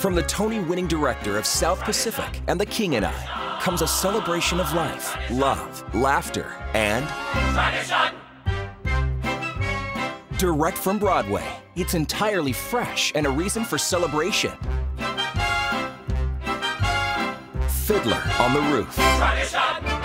From the Tony winning director of South Pacific and The King and I comes a celebration of life, love, laughter, and. Direct from Broadway, it's entirely fresh and a reason for celebration. Fiddler on the Roof.